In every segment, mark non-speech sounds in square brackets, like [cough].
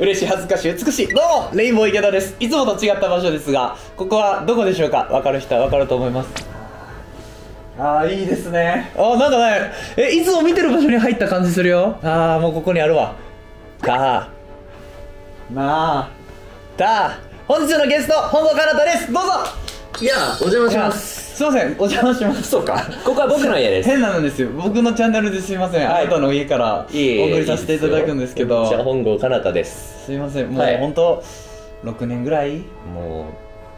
嬉しい恥ずかしい美しい。どうもレインボー池田です。いつもと違った場所ですがここはどこでしょうか？分かる人は分かると思います。ああいいですね。あーなんかねえいつも見てる場所に入った感じするよ。ああもうここにあるわ。かなあ。だ本日のゲスト本郷かなたです。どうぞいやお邪魔します。すいませんお邪魔します。そうか。ここは僕の家です。変なんですよ。僕のチャンネルですいません、はい。あなたの家からお送りさせていただくんですけど。じゃあ本郷かなたです。すいません。もうはい本当6年ぐらい？も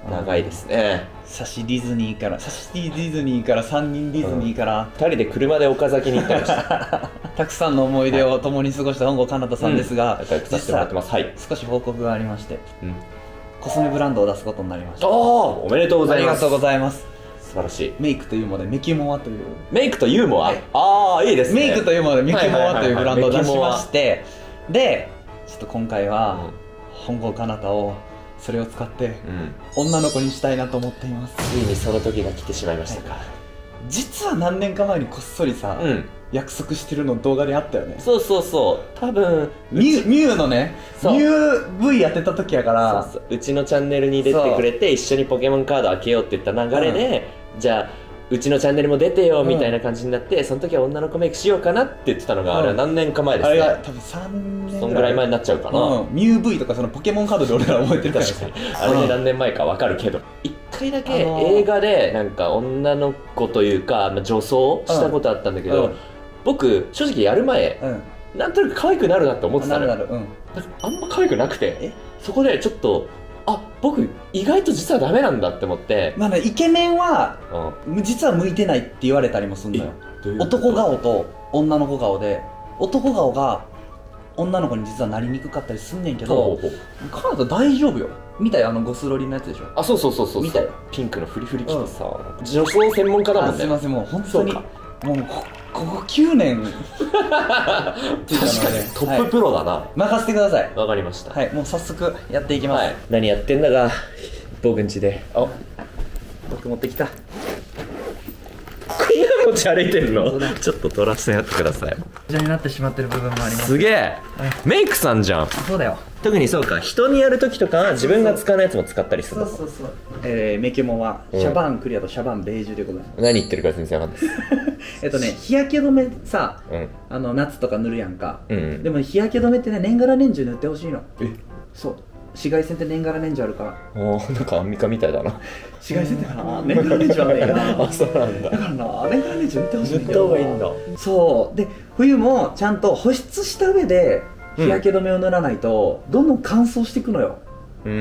う長いですね。サシディズニーからサシディズニーから3人ディズニーから、二人で車で岡崎に行ったりした。[laughs] たくさんの思い出を共に過ごした本郷かなたさんですが、仲良くさせてもらってます。はい。少し報告がありまして。うんコスメブランドを出すことになりました。ああおめでとうございます。ありがとうございます。素晴らしい。メイクというものでメキモアという。メイクとユーモア、はい。ああいいですね。メイクというものでメキモアというブランドを出しまししてでちょっと今回はう本郷かなたをそれを使って女の子にしたいなと思っています。ついにその時が来てしまいましたか、実は何年か前にこっそりさ、うん約束してるの動画であったよね。そうそうそう。多分ミュミュウのねミュウ V やってた時やから。そうそう。うちのチャンネルに出てくれて一緒にポケモンカード開けようって言った流れで、じゃあうちのチャンネルも出てよみたいな感じになって、その時は女の子メイクしようかなって言ってたのが、うんあれは何年か前であれがすね多分3年ぐらい。そんぐらい前になっちゃうかな、うん、ミュウ V とかそのポケモンカードで俺ら覚えてるから。確かに。あれで何年前か分かるけど。一回だけあのー。映画でなんか女の子というか、まあ、女装したことあったんだけど、うん僕正直やる前うん。なんとなく可愛くなるなって思ってたのよ。なるなる。うん。なんかあんま可愛くなくてえ？そこでちょっとあ僕意外と実はダメなんだって思って、まあねイケメンはうん。実は向いてないって言われたりもするのよ。男顔と女の子顔で男顔が女の子に実はなりにくかったりすんねんけどほうほうほう。カナダ大丈夫よ。見たよあのゴスロリのやつでしょ？あそうそうそうそう見たよ。ピンクのフリフリ着てさ、女装専門家だもんね。あすいませんもう本当にもうこここ9年。確かにトッププロだな。わ、任せてください。かりました。はいもう早速やっていきます、はい。何やってんだが僕んちで。あ僕持ってきた。こんな持ち歩いてんの？ちょっと取らせてやってください。こちらになってしまってる部分もあります。すげえ。メイクさんじゃん。そうだよ。特にそうか人にやる時とかは自分が使わないやつも使ったりするの？そうそうそう。えー、メケモンはうん。シャバンクリアとシャバンベージュでございます、何言ってるか全然わかんないです。[laughs] えっとね日焼け止めさうん。あの夏とか塗るやんか、うんうん。でも日焼け止めってね年がら年中塗ってほしいの。え？そう紫外線って年がら年中あるから。おーなんかアンミカみたいだな。紫外線ってな。年がら年中あるんやな。あそうなんだ。だからな年がら年中塗ってほしいんだ塗った方がいいんだ。そう。で冬もちゃんと保湿した上で日焼け止めを塗らないと、どんどん乾燥していくのよ。うー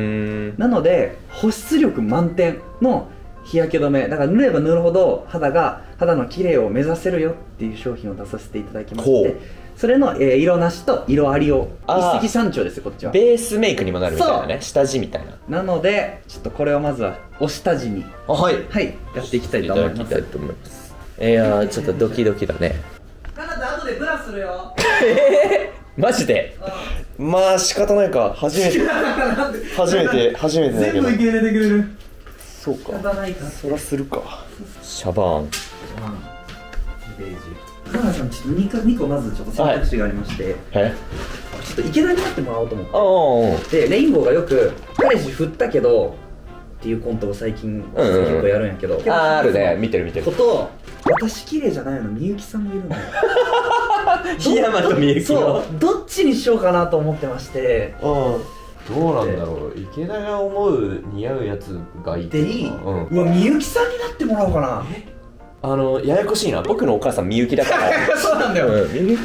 ん。なので保湿力満点の日焼け止め。だから塗れば塗るほど肌が肌の綺麗を目指せるよっていう商品を出させていただきましてそれの、えー色なしと色ありを一石三鳥ですよこっちは。ベースメイクにもなるみたいなね。下地みたいな。なのでちょっとこれをまずはお下地にあはい。はいやっていきたいいと思います。いと思います。いやーちょっとドキドキだね。カナダ後でブラするよ。[laughs] マジで？まあ仕方ないか。初めて。[laughs] 初めて初めてだけど。全部受け入れてくれる。そうか。仕方ないか。そらするか。シャバーン。ベージュカナダさんちょっと 2, 個2個まずちょっと選択肢がありまして、えちょっと池田になってもらおうと思って。ああでレインボーがよく彼氏振ったけどっていうコントを最近うんうん結構やるんやけど、あーあるね。見てる見てる。こと私綺麗じゃないのみゆきさんもいるのよ。[laughs] 檜山とみゆきそのうどっちにしようかなと思ってまして。ああどうなんだろう。池田が思う似合うやつがいいでいい、うん。うわみゆきさんになってもらおうかなあのややこしいな。僕のお母さんみゆきだから。[laughs] そうなんだよ、うん。みゆき。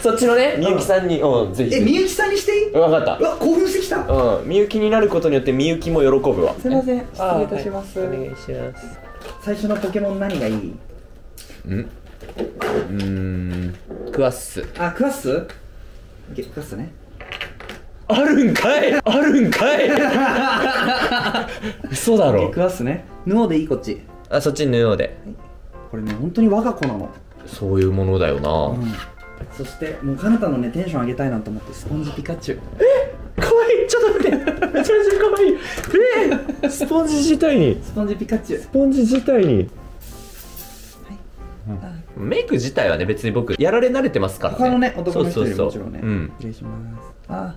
そっちのねみゆきさんにうんぜひえみゆきさんにしていい？分かった。うわ興奮してきた。うん。みゆきになることによってみゆきも喜ぶわ。すいません。失あ礼いたします、はい。お願いします。最初のポケモン何がいい？ん？うーん。クワッス。あクワッス？オッケークワッスね。あるんかい！あるんかい！[laughs] 嘘だろ。クワッスね。布でいい？こっち。あそっちに布でこれね本当に我が子なの。そういうものだよな、うん。そしてもうかなたのねテンション上げたいなと思ってスポンジピカチュウ。かわいい。ちょっと待って。めちゃめちゃかわいい。えー、スポンジ自体に。スポンジピカチュウ。スポンジ自体に。あメイク自体はね別に僕やられ慣れてますからね。他のね男の人よりもちろんね。うん。失礼します。あ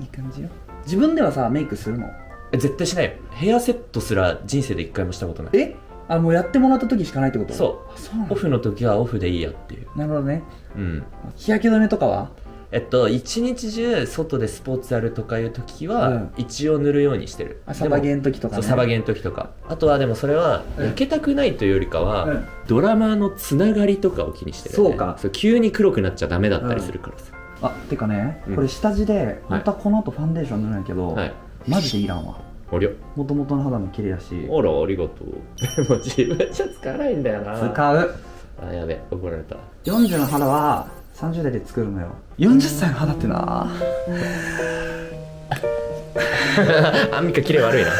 いい感じよ。自分ではさメイクするの？え絶対しないよ。ヘアセットすら人生で一回もしたことない。え？あもうやってもらった時しかないってこと？そう。あそうオフの時はオフでいいやっていう。なるほどね。うん。日焼け止めとかは？えっと一日中外でスポーツやるとかいう時は、うん。一応塗るようにしてる。あサバゲーの時とか、ね、そうサバゲーの時とか。あとはでもそれはうん。焼けたくないというよりかは、うん。ドラマのつながりとかを気にしてる、ね、そうか。急に黒くなっちゃダメだったりするからさ、あてかね、うん。これ下地で本当はこの後ファンデーション塗るんやけど、はい。マジでいらんわおりゃ。もともとの肌も綺麗だし。あらありがとう。[laughs] もう自分じゃ使わないんだよな。使う。あやべ怒られた。40の肌は30代で作るのよ。40歳の肌ってな。[laughs] アンミカキレ悪いな。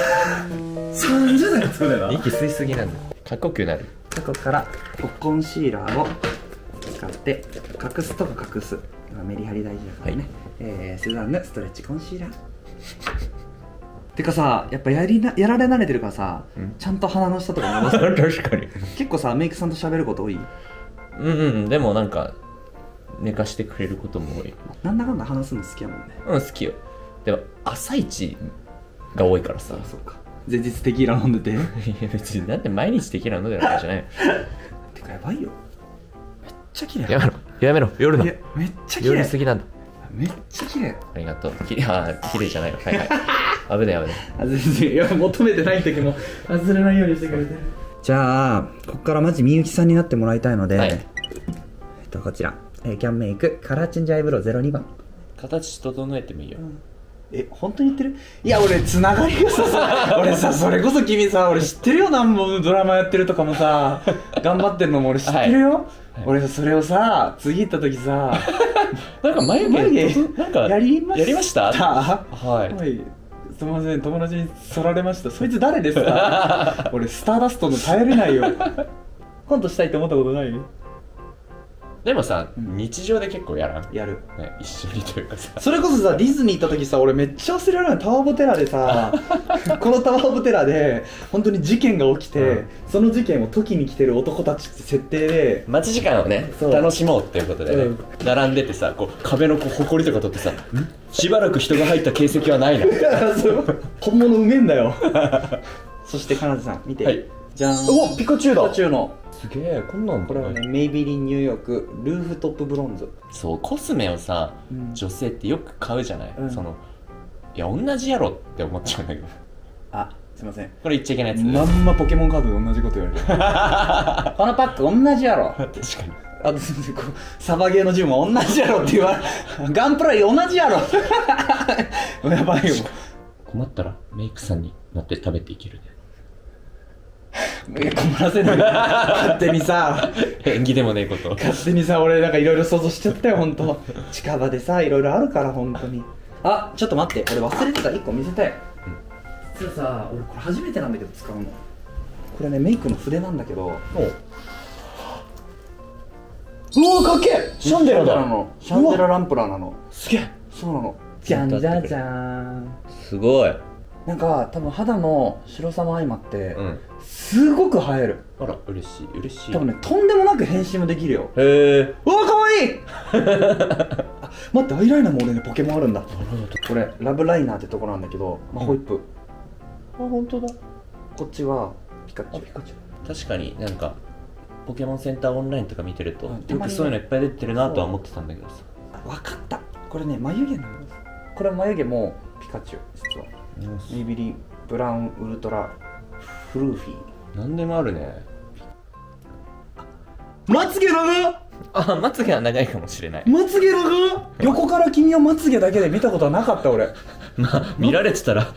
30代で作るのよ。息吸いすぎなんだ。かっこよくなる。ここからココンシーラーを使って隠すとこ隠す。今メリハリ大事だからね、はい。えー、セザンヌストレッチコンシーラーてかさやっぱやりなやられ慣れてるからさ、うん。ちゃんと鼻の下とか伸ばす。[laughs] 確かに。結構さメイクさんと喋ること多い？うんうんでもなんか寝かしてくれることも多い。なんだかんだ話すの好きやもんね。うん好きよ。でも朝一が多いからさ。そうか。前日テキーラ飲んでて。[laughs] いや別になんで毎日できるの飲んでるわけじゃない [laughs] てかやばいよ。めっちゃ綺麗。やめろ。やめろ。夜のいやめっちゃ綺麗。夜過ぎなんだ。めっちゃ綺麗。ありがとう。きあー綺麗じゃないよ。はいはい危ねえ危ねあ全然。いや求めてない時も外れないようにしてくれて。るじゃあここからマジみゆきさんになってもらいたいので、はい。えっとこちら、えーキャンメイクカラーチェンジアイブロウ02番。え形整えてもいいよえ本当に言ってる？いや俺つながりがさ [laughs] 俺さそれこそ君さ俺知ってるよ。何本ドラマやってるとかもさ [laughs] 頑張ってるのも俺知ってるよ、俺それをさ次行った時さ [laughs] なんか眉毛眉毛なんかやりました？やりました？ははい。いすみません友達にそられました。そいつ誰ですか？[laughs] 俺スターダストの耐えれないよ。コントしたいって思ったことない？でもさ、うん。日常で結構やらん、やる。ね、一緒にというかさ。それこそさディズニー行った時さ俺めっちゃ忘れられないタワー・オブ・テラーでさこのタワー・オブ・テラーで本当に事件が起きて、うん。その事件を解きに来てる男たちって設定で待ち時間をねそう。楽しもうっていうことで、ねうん。並んでてさこう壁のこう埃とか取ってさん？しばらく人が入った形跡はないな。そう。本物うめえんだよ。そしてかなでさん見て、はい。じゃん。おピカチュウだ。ピカチュウのすげえこんなんこれはねメイビリンニューヨークルーフトップブロンズ。そうコスメをさ、うん。女性ってよく買うじゃない、うん。そのいや同じやろって思っちゃうんだけど。あすいません。これ言っちゃいけないやつ、まんまポケモンカードで同じこと言われる。[laughs] このパック同じやろ。確かに。あとすいませんサバゲーの銃も同じやろって言われガンプライ同じやろ。[laughs] やばいよ。困ったらメイクさんになって食べていけるね困らせない。勝手にさ。縁起でもねえこと。勝手にさ俺なんかいろいろ想像しちゃったよ本当近場でさいろいろあるから本当に。あちょっと待って。俺忘れてた1個見せたい、実はさ俺これ初めてなんだけど使うの。これねメイクの筆なんだけど。う。わかっけえ！シャンデラだ。なの。シャンデラランプラーなの。すげえ。そうなの。じゃんじゃじゃーん。すごいなんか多分肌の白さも相まって、うん。すごく映える。あら嬉しい嬉しい。多分ねとんでもなく変身もできるよ。へえ。うわかわい！い [laughs] あ待ってアイライナーも俺ねポケモンあるんだ。これラブライナーってとこなんだけど、まあ、ホイップ、あ本当だ。こっちはピカチュウ。ピカチュウ。確かになんかポケモンセンターオンラインとか見てると、うん。よくそういうのいっぱい出てるなとは思ってたんだけどさ。あ分かった。これね眉毛なんです。これ眉毛もピカチュウ実はメイビリブラウンウルトラフルーフィー何でもあるね。まつげ長あまつげは長いかもしれない。まつげ長横から君をまつげだけで見たことはなかった俺。[laughs] まあ見られてたら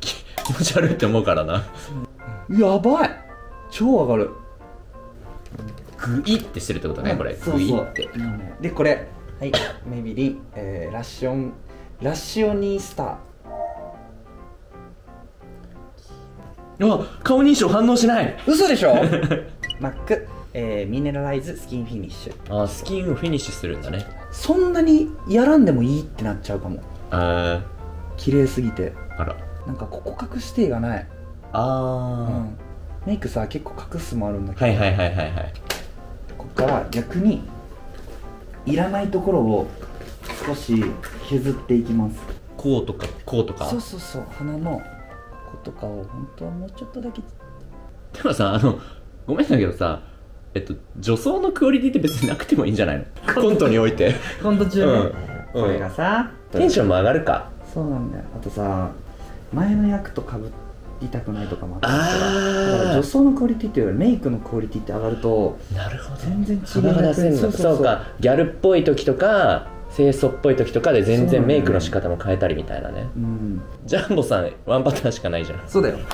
き気持ち悪いって思うからな。やばい。超上がる。グイってしてるってことねこれ。そうそう。グイって。でこれ。はい。メイビリン、えー、ラッシオン。ラッシオニースターあ顔認証反応しない。嘘でしょ？[laughs] マック、えー、ミネラライズスキンフィニッシュ。あスキンをフィニッシュするんだね。そんなにやらんでもいいってなっちゃうかも。あ綺麗すぎて。ーあら。なんかここ隠し手がない、うあん、メイクさ結構隠すもあるんだけど、ーはいはいはいはいはい。ここから逆にいらないところを少し削っていきます。こうとかこうとか？そうそうそう。鼻の子とかを本当はもうちょっとだけ。でもさあのごめんだけどさえっと女装のクオリティって別になくてもいいんじゃないの？コントにおいて。コント中ね、うん。これがさ。テンションも上がるか。そうなんだよ。あとさ前の役とかぶりたくないとかもあったりするあー。だから女装のクオリティっていうよりメイクのクオリティって上がるとなるほど。全然違うそうそうそう。そうか。ギャルっぽい時とか清楚っぽい時とかで全然メイクの仕方も変えたりみたいなね。うん。ジャンボさんワンパターンしかないじゃん。そうだよ。[laughs]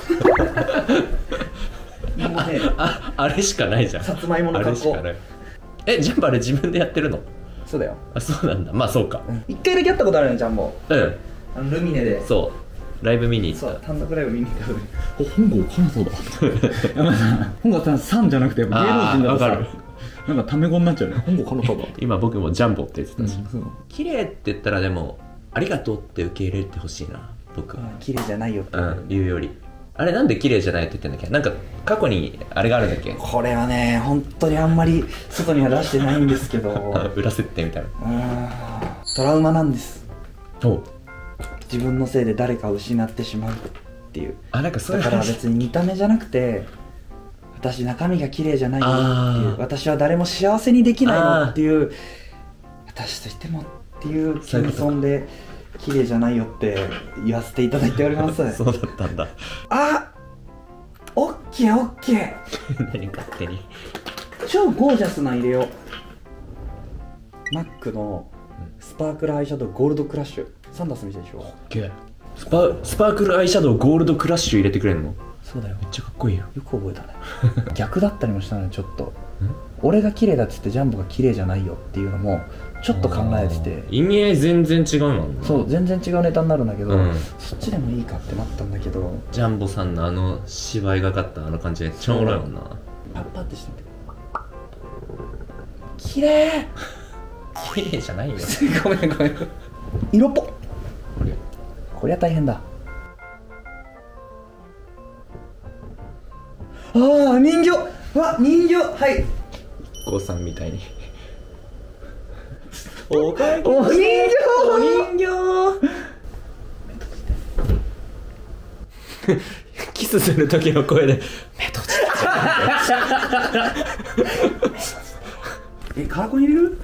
もうねああれしかないじゃん。さつまいものあ格好。れしかない。えジャンボあれ自分でやってるの？そうだよ。あそうなんだ。まあそうか。一回だけやったことあるねジャンボ。うん。あのルミネで。そう。ライブ見に行った。そう単独ライブ見に行った時に本郷かなそうだ [laughs] 山田さん本郷さんさんじゃなくて芸能人だとさるなんかタメ語になっちゃうね本郷かなそうだ今僕もジャンボって言ってたし、そう。綺麗って言ったらでもありがとうって受け入れてほしいな僕は。綺麗じゃないよって。うん言うより。あれなんで綺麗じゃないって言ってんだっけ？なんか過去にあれがあるんだっけ？これはね本当にあんまり外には出してないんですけど。あ [laughs] 裏設定みたいな。うーん。トラウマなんです。お自分のせいで誰かを失ってしまうっていう。あなんかそういうだから話別に見た目じゃなくて私中身が綺麗じゃないよっていう私は誰も幸せにできないのっていう私としてもっていう謙遜で綺麗じゃないよって言わせていただいております。[laughs] そうだったんだ。あオッケーオッケー。[laughs] 何勝手に。超ゴージャスな入れよう。マックのスパークルアイシャドウゴールドクラッシュ。サンダースみたいでしょ？スパスパークルアイシャドウゴールドクラッシュ入れてくれんの？そうだよちゃかっこいいよ。よく覚えたね。[laughs] 逆だったりもしたのよちょっと。俺が綺麗だっつってジャンボが綺麗じゃないよっていうのもちょっと考えてて。意味合い全然違うもんなそう全然違うネタになるんだけど、うん。そっちでもいいかってなったんだけど。ジャンボさんのあの芝居がかったあの感じめっちゃおもろいもんなパッパってしてみて。綺麗。綺麗じゃないよ。[laughs] ごめんごめん。色っぽ。こりゃ大変だああ人形。うわ人形。はい。郷さんみたいに。[laughs] おかげお人形。お人形。キスする時の声で目閉じ [laughs] えカラコン入れる？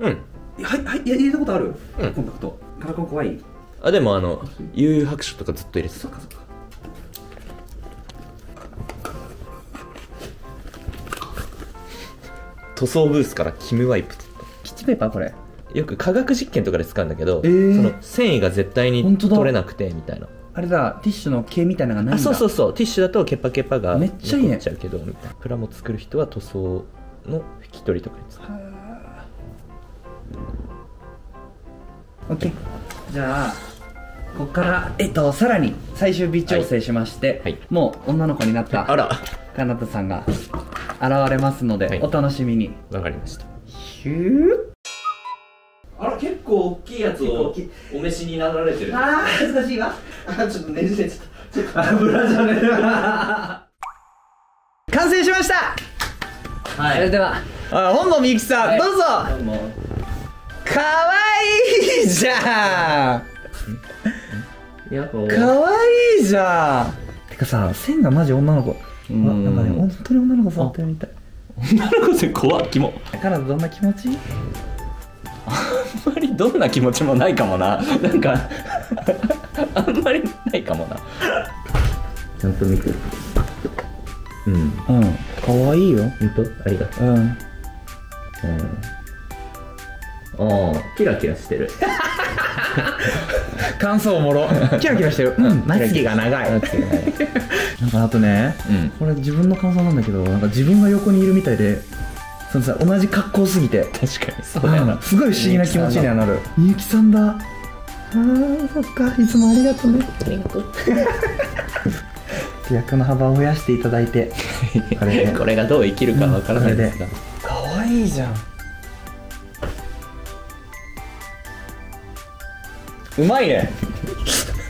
うん。はいはいいや入れたことある、うん。コンタクト。カラコン怖い。あでもあの悠々白書とかずっと入れてた。そっかそっか塗装ブースからキムワイプキッチンペーパーこれ。よく化学実験とかで使うんだけど、えー。その繊維が絶対に本当だ。取れなくてみたいな。あれだティッシュの毛みたいなのがないんだ。あそうそうそう。ティッシュだとケパケパがめっちゃいいね。ちゃうけどみたいな。プラモ作る人は塗装の拭き取りとかに使う。オッケー。じゃあここからえっとさらに最終微調整しまして、はい。もう女の子になった。あらかなたさんが現れますので、はい。お楽しみに。わかりました。ヒュー？あら結構大きいやつををお召しになられてる。あー恥ずかしいわ。あちょっとねじれちゃった。ちょっと油じゃねえ。[laughs] 完成しました！はそれでは。あ本野みゆきさん、はい。どうぞ。どうも。かわいいじゃん。やっほかわいいじゃん。てかさ線がマジ女の子ん。わなんかね本当に女の子触ってるみたい。女の子で怖っキモ。カナダどんな気持ち？あんまりどんな気持ちもないかもな。なんかあんまりないかもな。ちゃんと見て。るうん。うん。可愛いよ。本当？ありがとう。うん。ああキラキラしてる [laughs] 感想おもろ。キラキラしてる。うん。まつげが長い。なんかあとねうん。これ自分の感想なんだけどなんか自分が横にいるみたいでそのさ同じ格好すぎて。確かにそうだよな。うん。すごい不思議な気持ちにはなる。みゆきさんだ。あーそっか。いつもありがとうね。ありがとう。役の幅を増やしていただいて。これでこれがどう生きるかわからないですが、かわいいじゃんうまいね。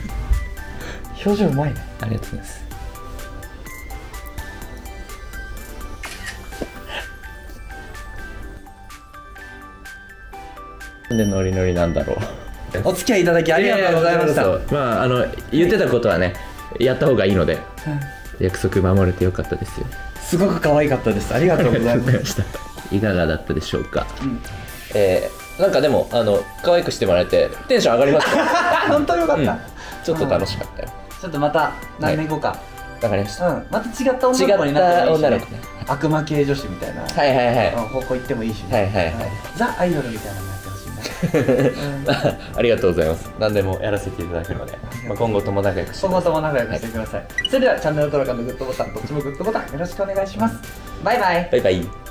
[laughs] 表情うまいね。ありがとうございます。なんでノリノリなんだろう。[laughs] お付き合いいただきありがとうございました。まああの言ってたことはねやった方がいいので約束守れてよかったですよ。すごく可愛かったです。ありがとうございます。し [laughs] たいかがだったでしょうか、ん。えー、なんかでもあの可愛くしてもらえてテンション上がりましたよ。[laughs] 本当よかった、うん。ちょっと楽しかったよ。ちょっとまた何年後か、わかりました。うん。また違った女の子になってもいいし、女の子ね、悪魔系女子みたいな、はいはいはい、うん。方向行ってもいいし、ね、はいはいはい。うんザ・アイドルみたいなのやってほしいね、[laughs] うん。ありがとうございます。何でもやらせていただくので、まあ、今後とも仲良くして今後とも仲良くしてください、それではチャンネル登録グッドボタンどっちもグッドボタンよろしくお願いします。バイバイ。バイバイ